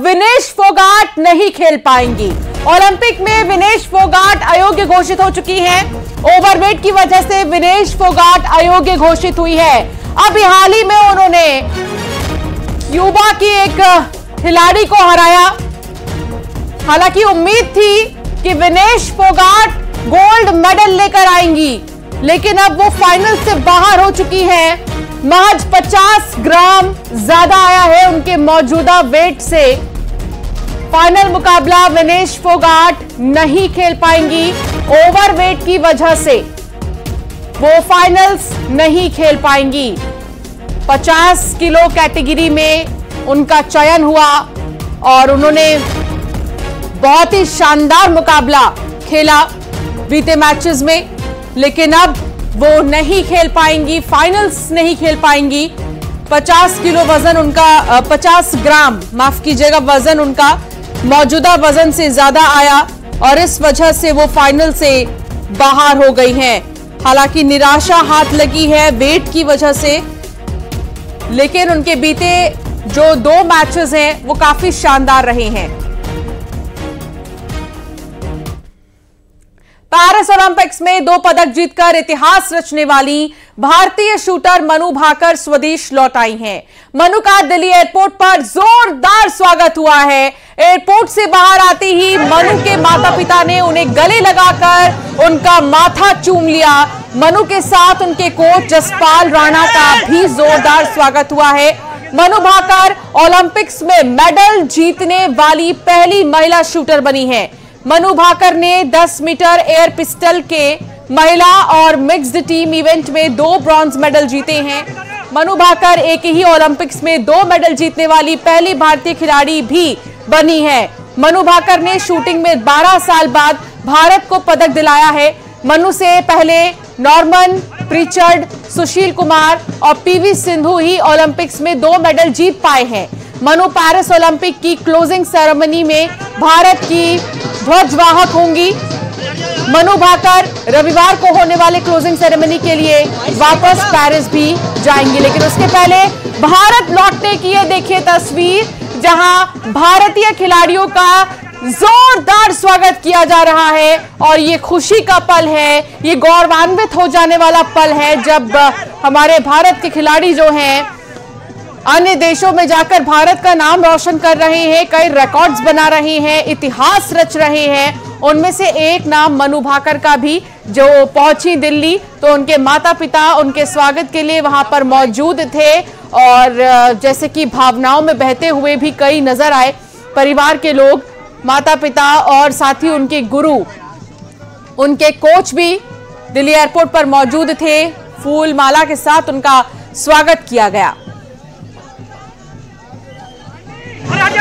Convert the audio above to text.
विनेश फोगाट नहीं खेल पाएँगी। ओलंपिक में विनेश फोगाट अयोग्य घोषित हो चुकी हैं। ओवरवेट की वजह से विनेश फोगाट अयोग्य घोषित हुई है। अभी हाल ही में उन्होंने क्यूबा की एक खिलाड़ी को हराया। हालाँकि उम्मीद थी कि विनेश फोगाट गोल्ड मेडल लेकर आएँगी, लेकिन अब वो फाइनल से बाहर हो चुकी हैं। महज 50 ग्राम ज़्यादा आया है उनके मौजूदा वेट से। फाइनल मुकाबला विनेश फोगाट नहीं खेल पाएँगी। ओवरवेट की वजह से वो फाइनल्स नहीं खेल पाएँगी। 50 किलो कैटेगरी में उनका चयन हुआ और उन्होंने बहुत ही शानदार मुकाबला खेला बीते मैचेस में लेकिन अब वो नहीं खेल पाएँगी फाइनल्स नहीं खेल पाएँगी। 50 किलो वज़न उनका अ, 50 ग्राम माफ़ कीजिएगा वज़न उनका मौजूदा वज़न से ज़्यादा आया और इस वजह से वो फाइनल से बाहर हो गई हैं। हालाँकि निराशा हाथ लगी है वेट की वजह से, लेकिन उनके बीते जो दो मैचेस हैं, वो काफ़ी शानदार रहे हैं। पेरिस ओलंपिक्स में दो पदक जीतकर इतिहास रचने वाली भारतीय शूटर मनु भाकर स्वदेश लौट आई हैं। मनु का दिल्ली एयरपोर्ट पर जोरदार स्वागत हुआ है। एयरपोर्ट से बाहर आते ही मनु के माता पिता ने उन्हें गले लगाकर उनका माथा चूम लिया। मनु के साथ उनके कोच जसपाल राणा का भी जोरदार स्वागत हुआ है। मनु भाकर ओलंपिक्स में मेडल जीतने वाली पहली महिला शूटर बनी है। मनु भाकर ने 10 मीटर एयर पिस्टल के महिला और मिक्स्ड टीम इवेंट में दो ब्रॉन्ज मेडल जीते हैं। मनु भाकर एक ही ओलंपिक्स में दो मेडल जीतने वाली पहली भारतीय खिलाड़ी भी बनी है। मनु भाकर ने शूटिंग में 12 साल बाद भारत को पदक दिलाया है। मनु से पहले नॉर्मन, प्रिचर्ड, सुशील कुमार और पीवी सिंधु ही ओलंपिक्स में दो मेडल जीत पाए हैं। मनु पेरिस ओलंपिक की क्लोजिंग सेरेमनी में भारत की ध्वजवाहक होंगी। मनु भाकर रविवार को होने वाले क्लोजिंग सेरेमनी के लिए वापस पेरिस भी जाएँगी। लेकिन उसके पहले भारत लौटने की ये देखिए तस्वीर, जहाँ भारतीय खिलाड़ियों का जोरदार स्वागत किया जा रहा है और ये खुशी का पल है। ये गौरवान्वित हो जाने वाला पल है जब हमारे भारत के खिलाड़ी जो हैं अन्य देशों में जाकर भारत का नाम रोशन कर रहे हैं, कई रिकॉर्ड्स बना रहे हैं, इतिहास रच रहे हैं। उनमें से एक नाम मनु भाकर का भी, जो पहुँची दिल्ली तो उनके माता पिता उनके स्वागत के लिए वहाँ पर मौजूद थे। और जैसे कि भावनाओं में बहते हुए भी कई नज़र आए। परिवार के लोग माता पिता और साथ ही उनके गुरु, उनके कोच भी दिल्ली एयरपोर्ट पर मौजूद थे। फूल माला के साथ उनका स्वागत किया गया। 아니, 아니,